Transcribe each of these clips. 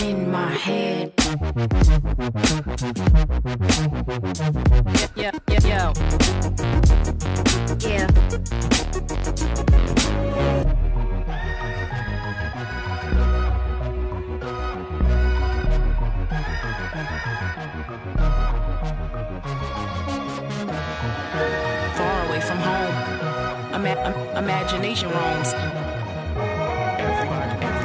in my head. Yeah, yeah. Far away from home. Ima- im- imagination roams. Everybody, everybody,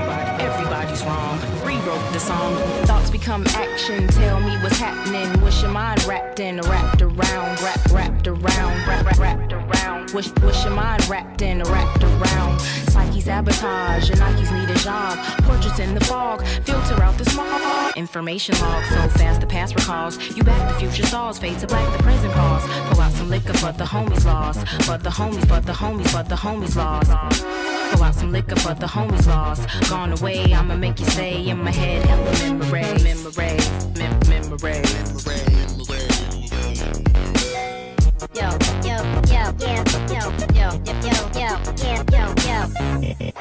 everybody's wrong. Rewrote the song. Thoughts become action. Tell me what's happening. What's your mind wrapped in? Wrapped around, wrap, wrapped around, wrap, wrap, wrapped around. What's, what's your mind wrapped in? Wrapped around. Psyche sabotage. Your Nikes need a job. Portraits in the fog. Filter out the smog. Information log. So fast the past recalls. You back the future stalls. Fade to black the present pause. Pull out some liquor, but the homies lost. But the homies, but the homies, but the homies lost. Pull out some liquor, for the homies lost. Gone away, I'ma make you say in my head. Hella memory, memory, mem- memory, memory. Yo, yo, yo, yeah, yo, yo, yo, yo, yo, yeah, yo, yo.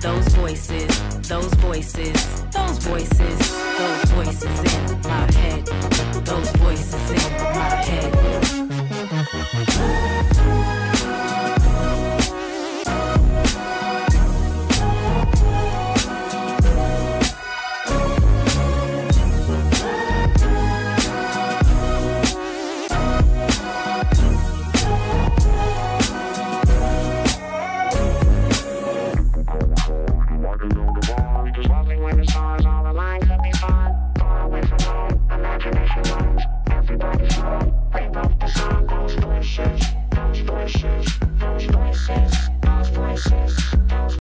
Those voices, those voices,